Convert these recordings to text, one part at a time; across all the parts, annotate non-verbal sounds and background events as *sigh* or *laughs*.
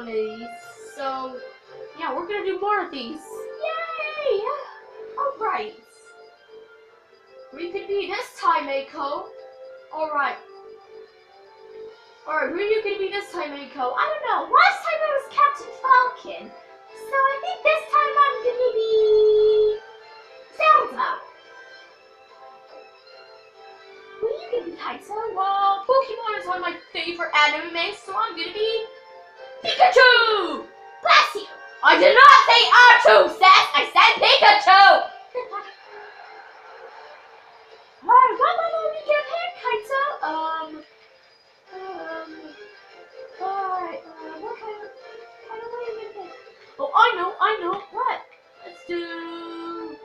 one of these. So, yeah, we're gonna do more of these. Yay! Alright. We could be this time, Meiko. Alright. Alright, who are you gonna be this time, Meiko? I don't know. Last time I was Captain Falcon. So I think this Kaito? Well, Pokemon is one of my favorite anime, so I'm gonna be Pikachu! Bless you! I did not say Artu, Seth! I said Pikachu! We get? Um, um, alright, uh, what kind? Oh, I know, I know, what? Let's do...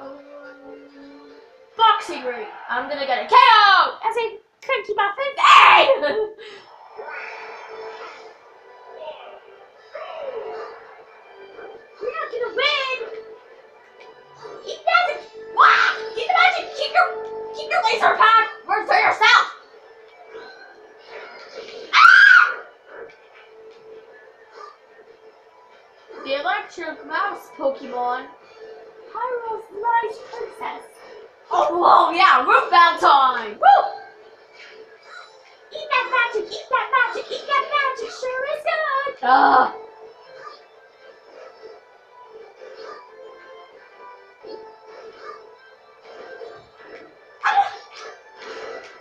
Um, I'm gonna get a KO! As a couldn't keep my face. Hey! We're not gonna win! He doesn't! Wow! Keep the magic! Keep your, keep your laser work for yourself! Ah! The electric mouse Pokemon. Hyrule Light Princess. Oh, whoa, yeah, root bound time! Woo! Eat that magic, eat that magic, eat that magic, sure is good! Ah. Ah.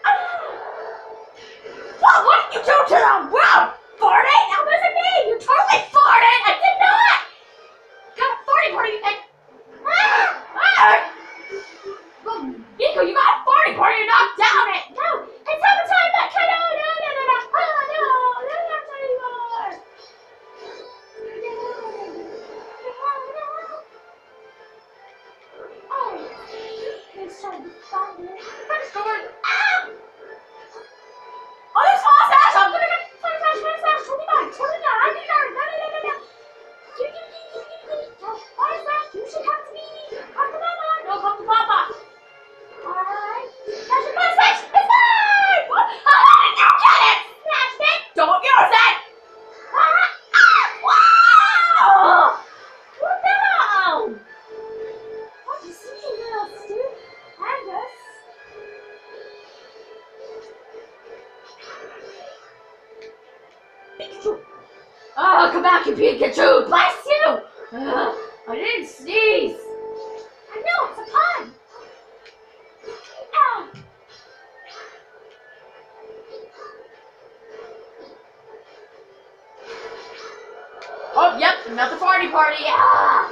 Ah. Ugh. Whoa, what did you do to the Pikachu! Oh, come back, you Pikachu! Bless you! I didn't sneeze! I know, it's a pun! Ow! Oh, yep, another party party! Ah!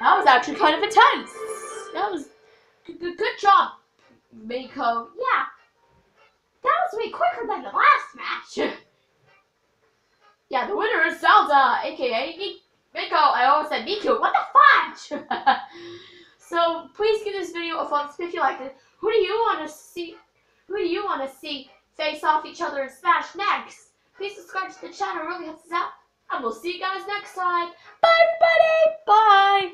That was actually kind of intense. That was good, good, good job, Meiko. Yeah. That was way quicker than the last match. *laughs* Yeah, the winner is Zelda, aka Mi- Miko. I always said Miku. What the fudge? *laughs* so please give this video a thumbs up if you liked it. Who do you want to see? Who do you want to see face off each other and smash next? Please subscribe to the channel. It really helps us out. And we'll see you guys next time. Bye, everybody. Bye.